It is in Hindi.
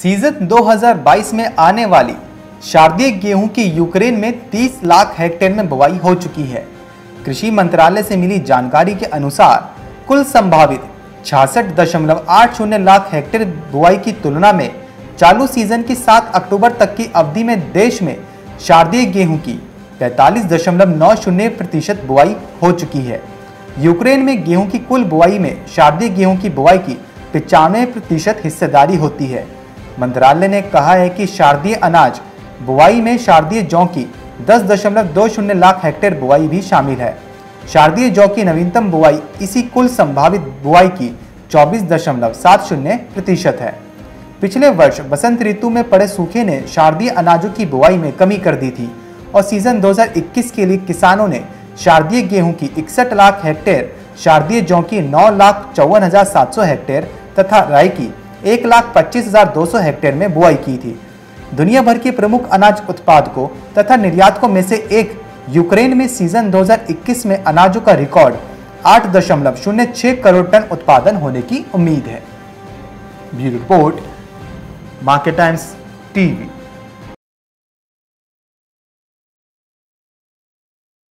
सीज़न 2022 में आने वाली शारदीय गेहूँ की यूक्रेन में 30 लाख हेक्टेयर में बुवाई हो चुकी है। कृषि मंत्रालय से मिली जानकारी के अनुसार, कुल संभावित छियासठ दशमलव आठ शून्य लाख हेक्टेयर बुआई की तुलना में चालू सीज़न की 7 अक्टूबर तक की अवधि में देश में शारदीय गेहूँ की पैंतालीस दशमलव नौ शून्य प्रतिशत बुआई हो चुकी है। यूक्रेन में गेहूँ की कुल बुआई में शारदीय गेहूँ की बुआई की पचानवे प्रतिशत हिस्सेदारी होती है। मंत्रालय ने कहा है कि शारदीय अनाज बुआई में शारदीय जौ की दस दशमलव दो शून्य लाख हेक्टेयर बुआई भी शामिल है। शारदीय जौ की नवीनतम बुआई इसी कुल संभावित बुआई की चौबीस दशमलव सात शून्य प्रतिशत है। पिछले वर्ष बसंत ऋतु में पड़े सूखे ने शारदीय अनाजों की बुआई में कमी कर दी थी और सीज़न 2021 के लिए किसानों ने शारदीय गेहूँ की इकसठ लाख हेक्टेयर, शारदीय जौ की नौ लाख चौवन हज़ार सात सौ हेक्टेयर तथा राई की एक लाख पच्चीस हज़ार दो सौ हेक्टेयर में बुआई की थी। दुनिया भर के प्रमुख अनाज उत्पादकों तथा निर्यातकों में से एक यूक्रेन में सीज़न 2021 में अनाजों का रिकॉर्ड आठ दशमलव शून्य छह करोड़ टन उत्पादन होने की उम्मीद है। Bureau report, Market Times, TV.